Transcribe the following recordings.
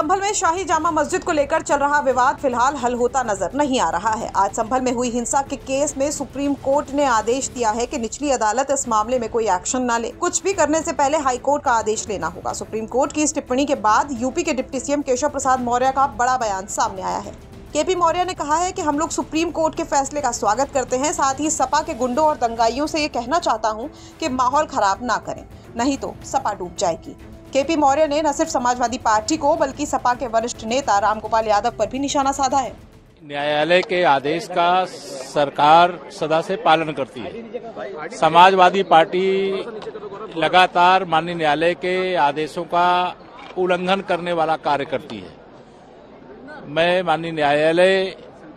संभल में शाही जामा मस्जिद को लेकर चल रहा विवाद फ़िलहाल हल होता नज़र नहीं आ रहा है। आज संभल में हुई हिंसा के केस में सुप्रीम कोर्ट ने आदेश दिया है कि निचली अदालत इस मामले में कोई एक्शन न ले। कुछ भी करने से पहले हाई कोर्ट का आदेश लेना होगा। सुप्रीम कोर्ट की इस टिप्पणी के बाद यूपी के डिप्टी सीएम केशव प्रसाद मौर्य का बड़ा बयान सामने आया है। केपी मौर्य ने कहा है कि हम लोग सुप्रीम कोर्ट के फैसले का स्वागत करते हैं। साथ ही सपा के गुंडों और दंगाइयों से ये कहना चाहता हूँ कि माहौल खराब ना करें, नहीं तो सपा डूब जाएगी। केपी मौर्य ने न सिर्फ़ समाजवादी पार्टी को, बल्कि सपा के वरिष्ठ नेता रामगोपाल यादव पर भी निशाना साधा है। न्यायालय के आदेश का सरकार सदा से पालन करती है। समाजवादी पार्टी लगातार माननीय न्यायालय के आदेशों का उल्लंघन करने वाला कार्य करती है। मैं माननीय न्यायालय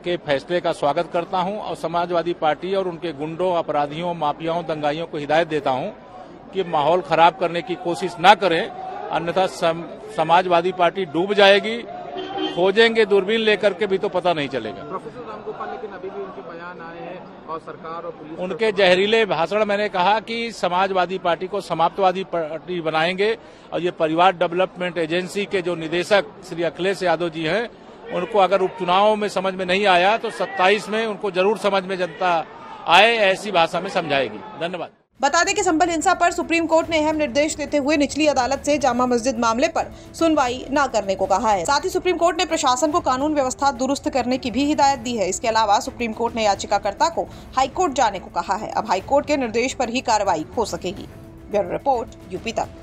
के फैसले का स्वागत करता हूँ और समाजवादी पार्टी और उनके गुंडों, अपराधियों, माफियाओं, दंगाइयों को हिदायत देता हूँ कि माहौल खराब करने की कोशिश न करें अन्यथा सम, समाजवादी पार्टी डूब जाएगी। खोजेंगे दूरबीन लेकर के भी तो पता नहीं चलेगा। प्रोफेसर रामगोपाल लेकिन अभी भी उनके बयान आए हैं और सरकार और पुलिस उनके जहरीले भाषण मैंने कहा कि समाजवादी पार्टी को समाप्तवादी पार्टी बनाएँगे और ये परिवार डेवलपमेंट एजेंसी के जो निदेशक श्री अखिलेश यादव जी हैं उनको अगर उपचुनाव में समझ में नहीं आया तो 27 में उनको ज़रूर समझ में जनता आए ऐसी भाषा में समझाएगी। धन्यवाद। बता दें कि संबल हिंसा पर सुप्रीम कोर्ट ने अहम निर्देश देते हुए निचली अदालत से जामा मस्जिद मामले पर सुनवाई न करने को कहा है। साथ ही सुप्रीम कोर्ट ने प्रशासन को कानून व्यवस्था दुरुस्त करने की भी हिदायत दी है। इसके अलावा सुप्रीम कोर्ट ने याचिकाकर्ता को हाईकोर्ट जाने को कहा है। अब हाईकोर्ट के निर्देश पर ही कार्रवाई हो सकेगी। ब्यूरो रिपोर्ट, यूपी तक।